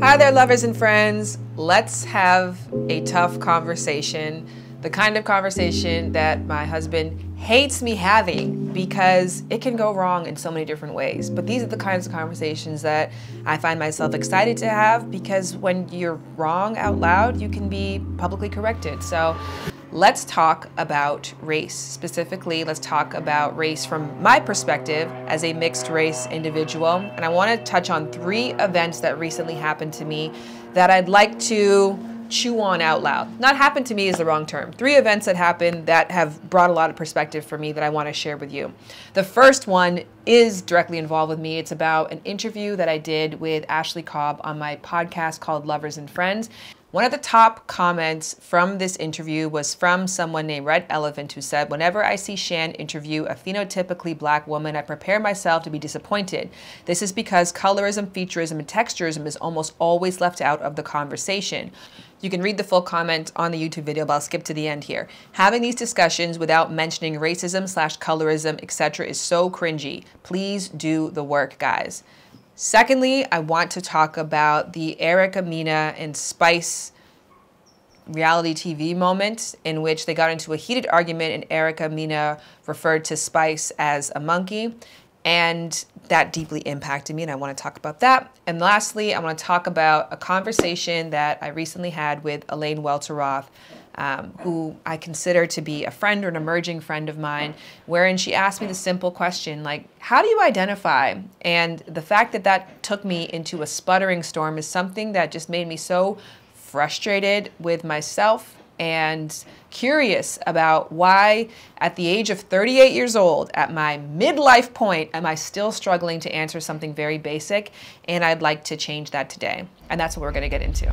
Hi there, lovers and friends. Let's have a tough conversation. The kind of conversation that my husband hates me having because it can go wrong in so many different ways. But these are the kinds of conversations that I find myself excited to have because when you're wrong out loud, you can be publicly corrected. So let's talk about race. Specifically, let's talk about race from my perspective as a mixed race individual. And I want to touch on three events that recently happened to me that I'd like to chew on out loud. Not happened to me is the wrong term. Three events that happened that have brought a lot of perspective for me that I want to share with you. The first one is directly involved with me. It's about an interview that I did with Ashley Cobb on my podcast called Lovers and Friends. One of the top comments from this interview was from someone named Red Elephant who said, Whenever I see Shan interview a phenotypically black woman, I prepare myself to be disappointed. This is because colorism, featureism, and texturism is almost always left out of the conversation. You can read the full comment on the YouTube video, but I'll skip to the end here. Having these discussions without mentioning racism slash colorism, etc., is so cringy. Please do the work, guys. Secondly, I want to talk about the Erica Mena and Spice reality TV moment in which they got into a heated argument and Erica Mena referred to Spice as a monkey. And that deeply impacted me, and I want to talk about that. And lastly, I want to talk about a conversation that I recently had with Elaine Welteroth, um, who I consider to be a friend or an emerging friend of mine, wherein she asked me the simple question, like, how do you identify? And the fact that that took me into a sputtering storm is something that just made me so frustrated with myself and curious about why, at the age of 38 years old, at my midlife point, am I still struggling to answer something very basic? And I'd like to change that today. And that's what we're going to get into.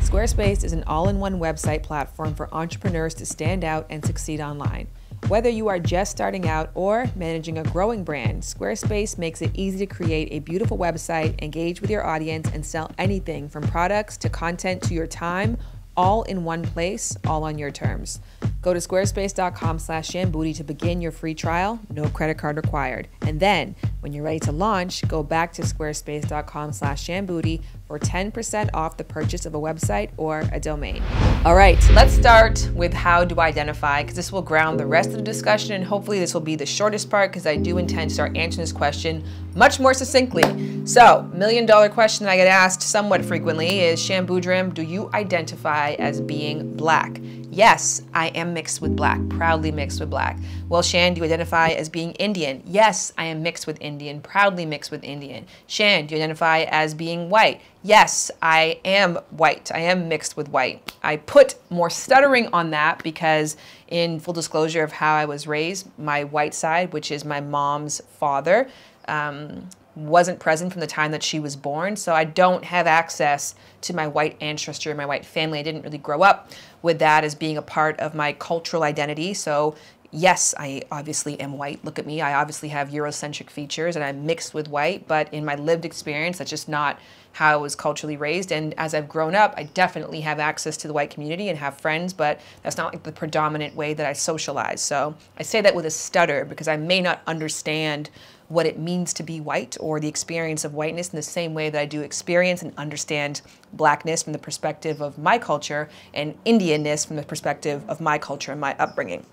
Squarespace is an all in one website platform for entrepreneurs to stand out and succeed online. Whether you are just starting out or managing a growing brand, Squarespace makes it easy to create a beautiful website, engage with your audience, and sell anything from products to content to your time all in one place, all on your terms. Go to squarespace.com slash to begin your free trial, no credit card required. And then, when you're ready to launch, go back to squarespace.com slash for 10% off the purchase of a website or a domain. All right, let's start with how do I identify, because this will ground the rest of the discussion, and hopefully this will be the shortest part, because I do intend to start answering this question much more succinctly. So, million dollar question that I get asked somewhat frequently is, Shan Boodram, do you identify as being black? Yes, I am mixed with black, proudly mixed with black. Well, Shan, do you identify as being Indian? Yes, I am mixed with Indian, proudly mixed with Indian. Shan, do you identify as being white? Yes, I am white. I am mixed with white. I put more stuttering on that because, in full disclosure of how I was raised, my white side, which is my mom's father, um, wasn't present from the time that she was born. So I don't have access to my white ancestry, my white family. I didn't really grow up with that as being a part of my cultural identity. So yes, I obviously am white. Look at me. I obviously have Eurocentric features and I'm mixed with white, but in my lived experience, that's just not how I was culturally raised. And as I've grown up, I definitely have access to the white community and have friends, but that's not like the predominant way that I socialize. So I say that with a stutter because I may not understand what it means to be white or the experience of whiteness in the same way that I do experience and understand blackness from the perspective of my culture and Indianness from the perspective of my culture and my upbringing.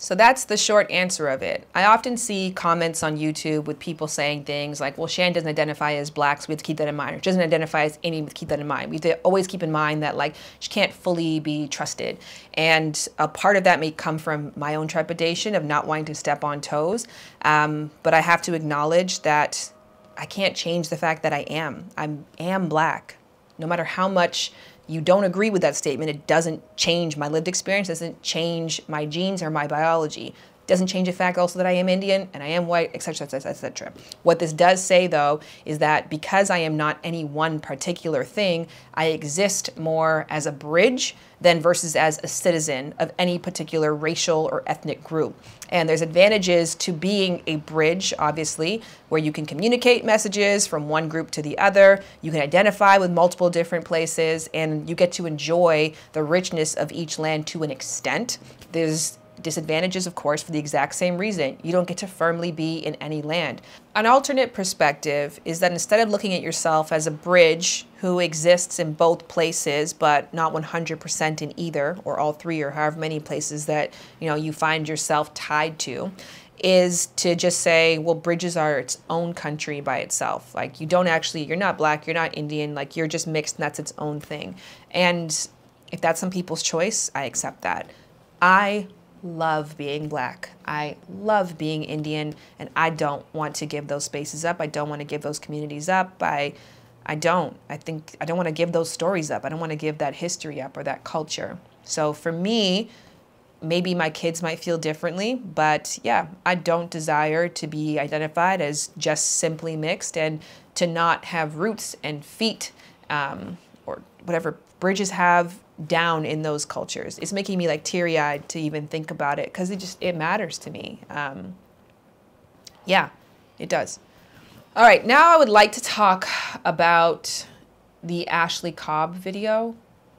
So that's the short answer of it. I often see comments on YouTube with people saying things like, well, Shan doesn't identify as black, so we have to keep that in mind. Or she doesn't identify as to keep that in mind. We have to always keep in mind that like she can't fully be trusted. And a part of that may come from my own trepidation of not wanting to step on toes. Um, but I have to acknowledge that I can't change the fact that I am. I am black. No matter how much you don't agree with that statement, it doesn't change my lived experience, doesn't change my genes or my biology. Doesn't change the fact also that I am Indian and I am white, etc., etc., etc. What this does say, though, is that because I am not any one particular thing, I exist more as a bridge than versus as a citizen of any particular racial or ethnic group. And there's advantages to being a bridge, obviously, where you can communicate messages from one group to the other. You can identify with multiple different places, and you get to enjoy the richness of each land to an extent. There's Disadvantages, of course, for the exact same reason. You don't get to firmly be in any land. An alternate perspective is that instead of looking at yourself as a bridge who exists in both places, but not 100% in either or all three or however many places that you know you find yourself tied to, is to just say, well, bridges are its own country by itself. Like you don't actually, you're not black, you're not Indian, like you're just mixed and that's its own thing. And if that's some people's choice, I accept that. I love being black. I love being Indian and I don't want to give those spaces up. I don't want to give those communities up. I I don't. I think I don't want to give those stories up. I don't want to give that history up or that culture. So for me, maybe my kids might feel differently, but yeah, I don't desire to be identified as just simply mixed and to not have roots and feet um, or whatever bridges have down in those cultures. It's making me like teary eyed to even think about it because it just it matters to me. Um, yeah, it does. All right, now I would like to talk about the Ashley Cobb video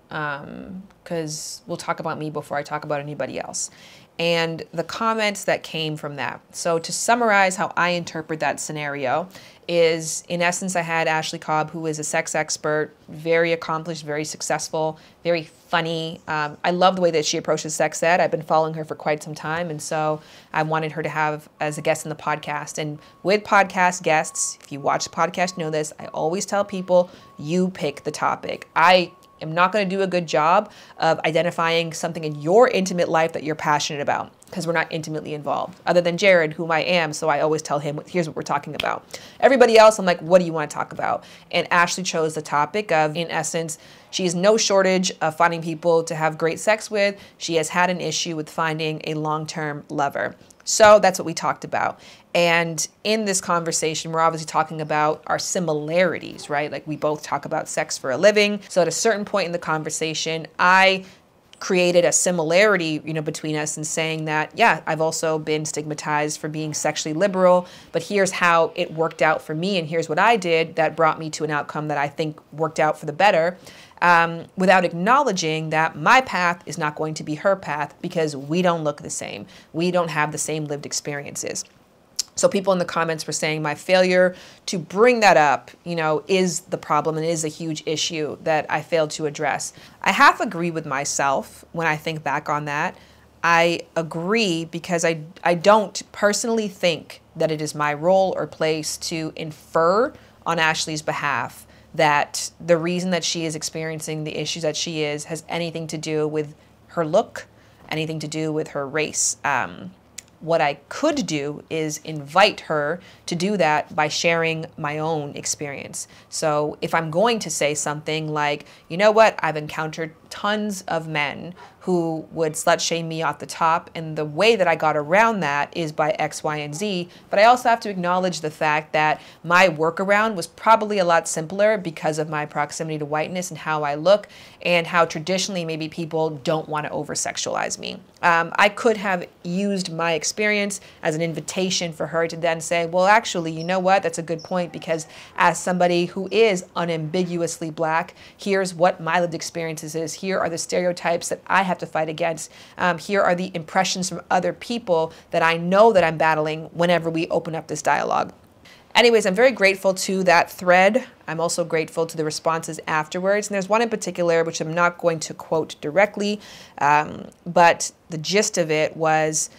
because um, we'll talk about me before I talk about anybody else. And the comments that came from that. So, to summarize how I interpret that scenario, is in essence, I had Ashley Cobb, who is a sex expert, very accomplished, very successful, very funny. Um, I love the way that she approaches sex ed. I've been following her for quite some time, and so I wanted her to have as a guest in the podcast. And with podcast guests, if you watch the podcast, you know this, I always tell people you pick the topic. I am not going to do a good job of identifying something in your intimate life that you're passionate about because we're not intimately involved, other than Jared, whom I am. So I always tell him, here's what we're talking about. Everybody else, I'm like, what do you want to talk about? And Ashley chose the topic of, in essence, she has no shortage of finding people to have great sex with. She has had an issue with finding a long term lover. So that's what we talked about. And in this conversation, we're obviously talking about our similarities, right? Like we both talk about sex for a living. So at a certain point in the conversation, I created a similarity, you know, between us and saying that, yeah, I've also been stigmatized for being sexually liberal, but here's how it worked out for me and here's what I did that brought me to an outcome that I think worked out for the better um, without acknowledging that my path is not going to be her path because we don't look the same. We don't have the same lived experiences. So people in the comments were saying my failure to bring that up, you know, is the problem and is a huge issue that I failed to address. I half agree with myself when I think back on that. I agree because I, I don't personally think that it is my role or place to infer on Ashley's behalf that the reason that she is experiencing the issues that she is has anything to do with her look, anything to do with her race. Um, what I could do is invite her to do that by sharing my own experience. So if I'm going to say something like, you know what, I've encountered tons of men who would slut shame me off the top. And the way that I got around that is by X, Y, and Z. But I also have to acknowledge the fact that my workaround was probably a lot simpler because of my proximity to whiteness and how I look and how traditionally maybe people don't want to over sexualize me. Um, I could have used my experience as an invitation for her to then say, well, actually, you know what? That's a good point because as somebody who is unambiguously black, here's what my lived experiences is here are the stereotypes that I have to fight against. Um, here are the impressions from other people that I know that I'm battling whenever we open up this dialogue. Anyways, I'm very grateful to that thread. I'm also grateful to the responses afterwards. And there's one in particular, which I'm not going to quote directly, um, but the gist of it was,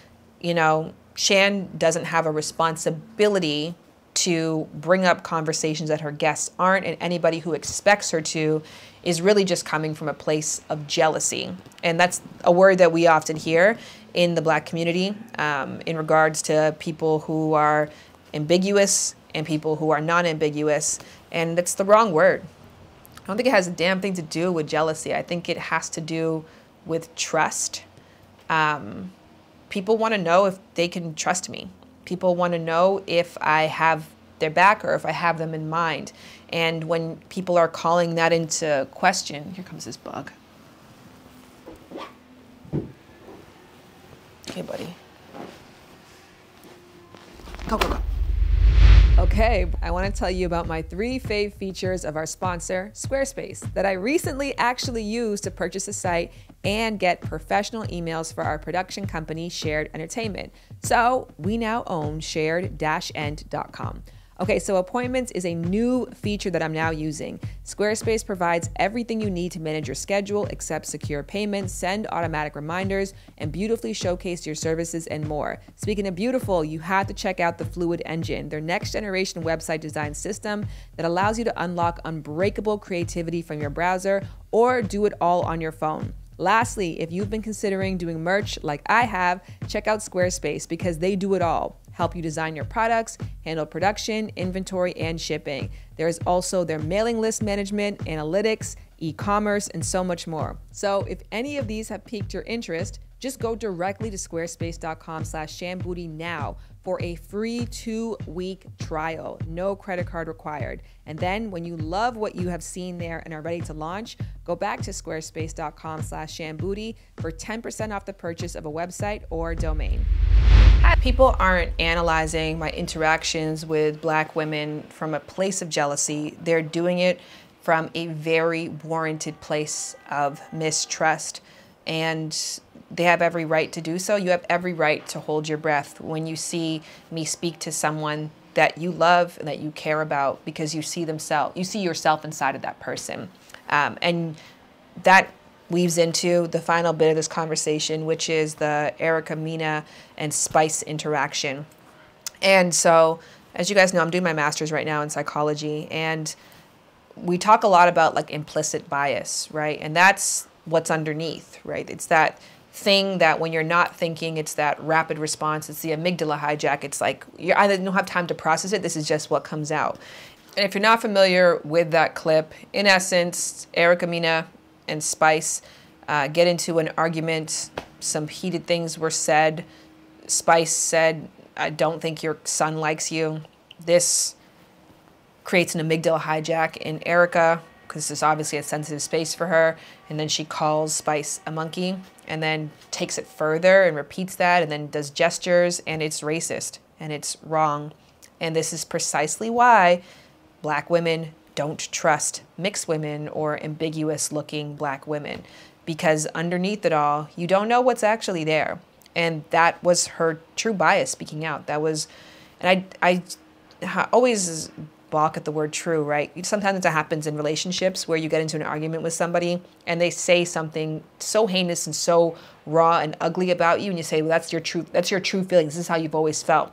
you know, Shan doesn't have a responsibility to bring up conversations that her guests aren't, and anybody who expects her to is really just coming from a place of jealousy. And that's a word that we often hear in the black community um, in regards to people who are ambiguous and people who are non ambiguous. And it's the wrong word. I don't think it has a damn thing to do with jealousy. I think it has to do with trust. Um, people want to know if they can trust me. People want to know if I have their back or if I have them in mind. And when people are calling that into question, here comes this bug. Okay, buddy. Go, go, go. Okay, I want to tell you about my three fave features of our sponsor, Squarespace, that I recently actually used to purchase a site and get professional emails for our production company, Shared Entertainment. So we now own shared-end.com. Okay, so appointments is a new feature that I'm now using. Squarespace provides everything you need to manage your schedule, accept secure payments, send automatic reminders, and beautifully showcase your services and more. Speaking of beautiful, you have to check out the Fluid Engine, their next generation website design system that allows you to unlock unbreakable creativity from your browser or do it all on your phone. Lastly, if you've been considering doing merch like I have, check out Squarespace because they do it all help you design your products, handle production, inventory, and shipping. There is also their mailing list management, analytics, e-commerce, and so much more. So if any of these have piqued your interest, just go directly to squarespace.com slash shanboody now for a free two-week trial. No credit card required. And then when you love what you have seen there and are ready to launch, go back to squarespace.com slash shanboody for 10% off the purchase of a website or domain. People aren't analyzing my interactions with black women from a place of jealousy. They're doing it from a very warranted place of mistrust. And they have every right to do so. You have every right to hold your breath when you see me speak to someone that you love and that you care about because you see themselves, you see yourself inside of that person. Um, and that weaves into the final bit of this conversation, which is the Erica Mena, and Spice interaction. And so, as you guys know, I'm doing my master's right now in psychology, and we talk a lot about like implicit bias, right? And that's what's underneath, right? It's that thing that when you're not thinking, it's that rapid response. It's the amygdala hijack. It's like you either don't have time to process it. This is just what comes out. And if you're not familiar with that clip, in essence, Erica Mena and Spice uh, get into an argument. Some heated things were said. Spice said, I don't think your son likes you. This creates an amygdala hijack in Erica because this is obviously a sensitive space for her. And then she calls Spice a monkey and then takes it further and repeats that and then does gestures and it's racist and it's wrong. And this is precisely why black women don't trust mixed women or ambiguous looking black women because underneath it all, you don't know what's actually there. And that was her true bias speaking out. That was, and I, I always balk at the word true, right? Sometimes it happens in relationships where you get into an argument with somebody and they say something so heinous and so raw and ugly about you, and you say, "Well, that's your true. That's your true feelings. This is how you've always felt."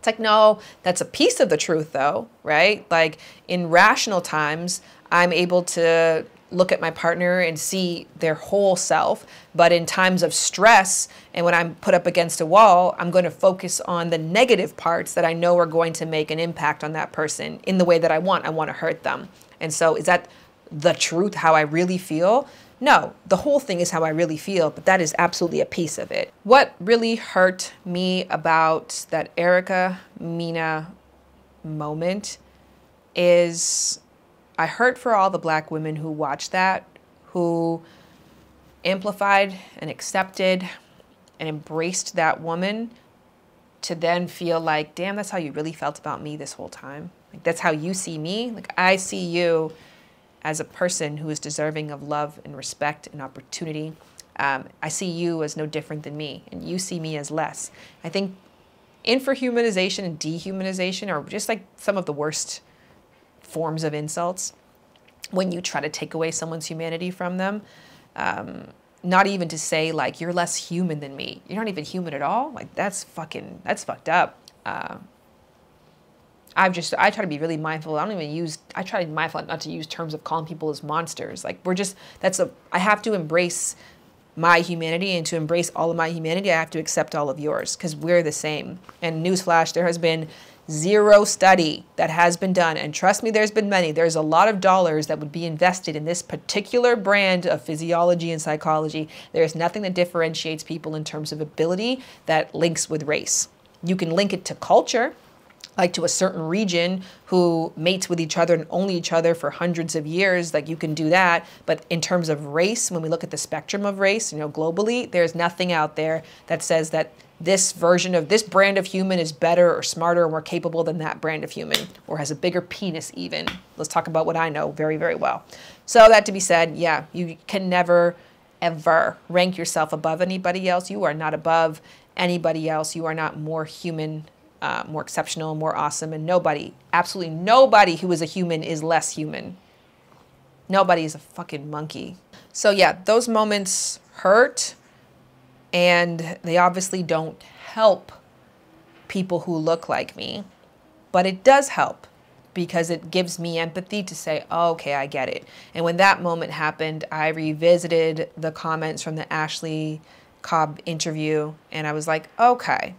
It's like, no, that's a piece of the truth, though, right? Like in rational times, I'm able to look at my partner and see their whole self. But in times of stress and when I'm put up against a wall, I'm going to focus on the negative parts that I know are going to make an impact on that person in the way that I want. I want to hurt them. And so, is that the truth, how I really feel? No, the whole thing is how I really feel, but that is absolutely a piece of it. What really hurt me about that Erica Mena moment is I hurt for all the black women who watched that, who amplified and accepted and embraced that woman to then feel like, damn, that's how you really felt about me this whole time. Like that's how you see me. Like I see you as a person who is deserving of love and respect and opportunity. Um, I see you as no different than me, and you see me as less. I think infrahumanization and dehumanization are just like some of the worst forms of insults when you try to take away someone's humanity from them. Um, not even to say like you're less human than me. You're not even human at all. Like that's fucking that's fucked up. Uh, I've just I try to be really mindful. I don't even use I try to be mindful not to use terms of calling people as monsters. Like we're just that's a I have to embrace my humanity and to embrace all of my humanity, I have to accept all of yours because we're the same. And newsflash, there has been zero study that has been done, and trust me, there's been many. There's a lot of dollars that would be invested in this particular brand of physiology and psychology. There's nothing that differentiates people in terms of ability that links with race. You can link it to culture, like to a certain region who mates with each other and only each other for hundreds of years like you can do that. But in terms of race when we look at the spectrum of race you know globally there's nothing out there that says that this version of this brand of human is better or smarter or more capable than that brand of human or has a bigger penis even. Let's talk about what i know very very well. So that to be said yeah you can never ever rank yourself above anybody else. You are not above anybody else. You are not more human uh, more exceptional, more awesome, and nobody, absolutely nobody who is a human is less human. Nobody is a fucking monkey. So, yeah, those moments hurt, and they obviously don't help people who look like me, but it does help because it gives me empathy to say, oh, okay, I get it. And when that moment happened, I revisited the comments from the Ashley Cobb interview, and I was like, okay,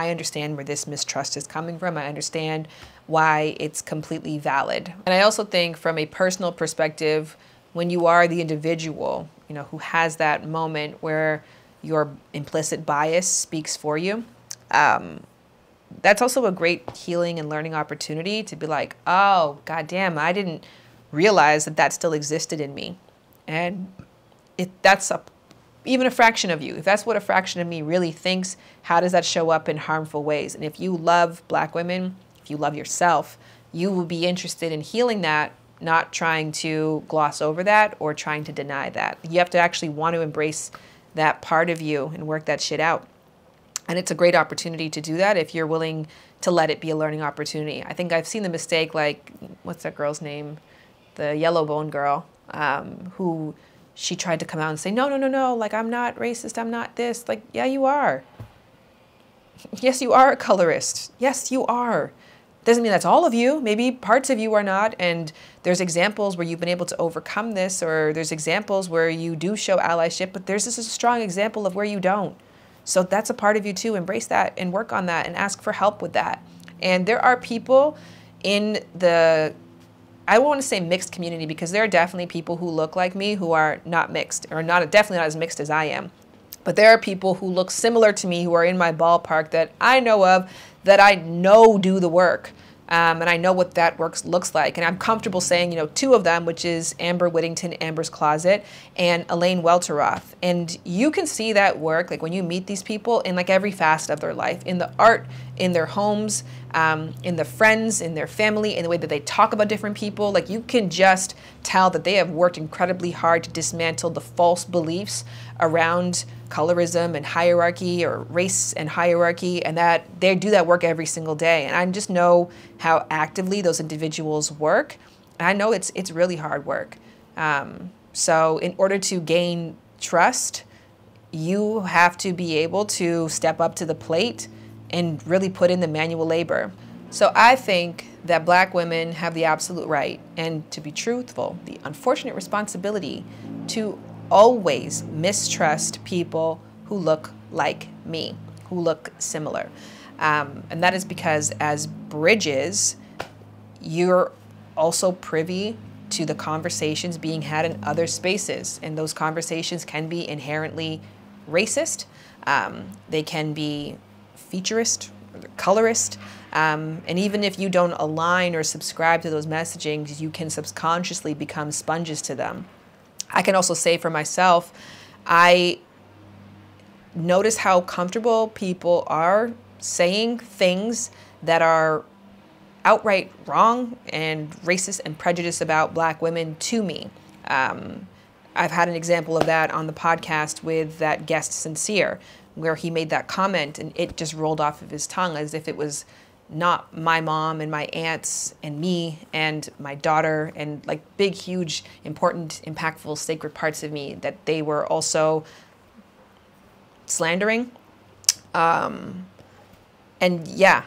I understand where this mistrust is coming from. I understand why it's completely valid. And I also think from a personal perspective, when you are the individual, you know, who has that moment where your implicit bias speaks for you, um, that's also a great healing and learning opportunity to be like, oh, goddamn, I didn't realize that that still existed in me. And it, that's a even a fraction of you, if that's what a fraction of me really thinks, how does that show up in harmful ways? And if you love black women, if you love yourself, you will be interested in healing that, not trying to gloss over that or trying to deny that. You have to actually want to embrace that part of you and work that shit out. And it's a great opportunity to do that if you're willing to let it be a learning opportunity. I think I've seen the mistake, like, what's that girl's name? The yellow bone girl, um, who she tried to come out and say, no, no, no, no, like I'm not racist, I'm not this. Like, yeah, you are. Yes, you are a colorist. Yes, you are. Doesn't mean that's all of you. Maybe parts of you are not. And there's examples where you've been able to overcome this, or there's examples where you do show allyship, but there's this a strong example of where you don't. So that's a part of you too. Embrace that and work on that and ask for help with that. And there are people in the I want to say mixed community because there are definitely people who look like me who are not mixed or not definitely not as mixed as I am. But there are people who look similar to me who are in my ballpark that I know of that I know do the work. Um, and I know what that works looks like. And I'm comfortable saying, you know, two of them, which is Amber Whittington, Amber's Closet, and Elaine Welteroth. And you can see that work, like when you meet these people, in like every facet of their life, in the art, in their homes, um, in the friends, in their family, in the way that they talk about different people. Like you can just tell that they have worked incredibly hard to dismantle the false beliefs around colorism and hierarchy or race and hierarchy, and that they do that work every single day. And I just know how actively those individuals work. And I know it's it's really hard work. Um, so in order to gain trust, you have to be able to step up to the plate and really put in the manual labor. So I think that black women have the absolute right and to be truthful, the unfortunate responsibility to always mistrust people who look like me, who look similar. Um, and that is because as bridges, you're also privy to the conversations being had in other spaces. And those conversations can be inherently racist. Um, they can be featurist colorist. Um, and even if you don't align or subscribe to those messagings, you can subconsciously become sponges to them. I can also say for myself, I notice how comfortable people are saying things that are outright wrong and racist and prejudiced about black women to me. Um, I've had an example of that on the podcast with that guest Sincere, where he made that comment and it just rolled off of his tongue as if it was not my mom and my aunts and me and my daughter and like big, huge, important, impactful, sacred parts of me that they were also slandering. Um, and yeah,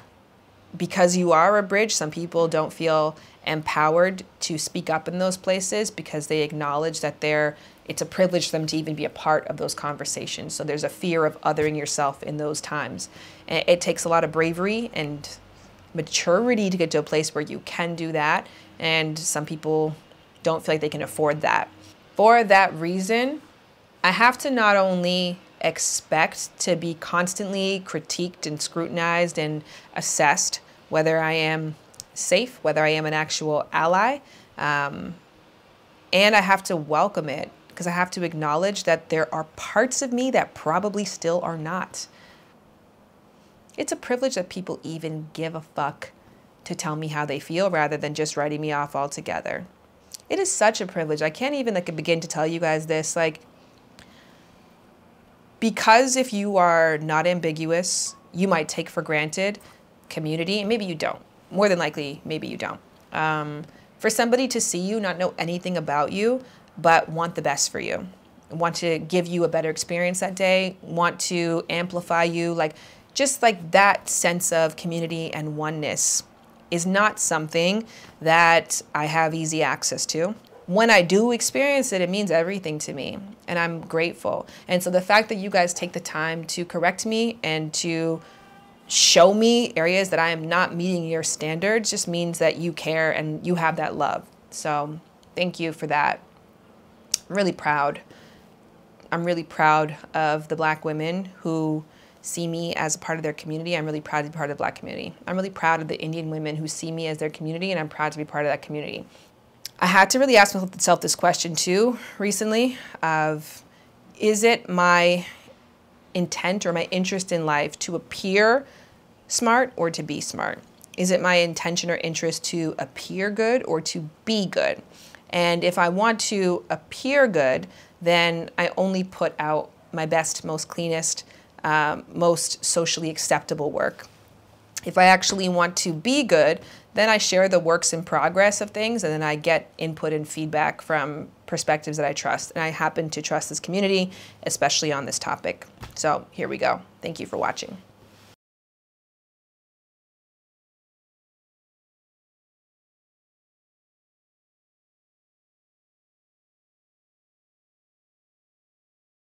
because you are a bridge, some people don't feel empowered to speak up in those places because they acknowledge that they're it's a privilege for them to even be a part of those conversations. So there's a fear of othering yourself in those times. And it takes a lot of bravery and maturity to get to a place where you can do that. And some people don't feel like they can afford that. For that reason, I have to not only expect to be constantly critiqued and scrutinized and assessed whether I am safe, whether I am an actual ally. Um, and I have to welcome it because I have to acknowledge that there are parts of me that probably still are not. It's a privilege that people even give a fuck to tell me how they feel rather than just writing me off altogether. It is such a privilege. I can't even like begin to tell you guys this like because if you are not ambiguous, you might take for granted community, and maybe you don't. More than likely, maybe you don't. Um, for somebody to see you, not know anything about you, but want the best for you, want to give you a better experience that day, want to amplify you, like just like that sense of community and oneness is not something that I have easy access to. When I do experience it, it means everything to me, and I'm grateful. And so the fact that you guys take the time to correct me and to show me areas that I am not meeting your standards just means that you care and you have that love. So thank you for that. I'm really proud. I'm really proud of the black women who see me as a part of their community. I'm really proud to be part of the black community. I'm really proud of the Indian women who see me as their community, and I'm proud to be part of that community. I had to really ask myself this question too recently of is it my intent or my interest in life to appear smart or to be smart? Is it my intention or interest to appear good or to be good? And if I want to appear good, then I only put out my best, most cleanest, um, most socially acceptable work. If I actually want to be good, then I share the works in progress of things and then I get input and feedback from perspectives that I trust. And I happen to trust this community, especially on this topic. So here we go. Thank you for watching.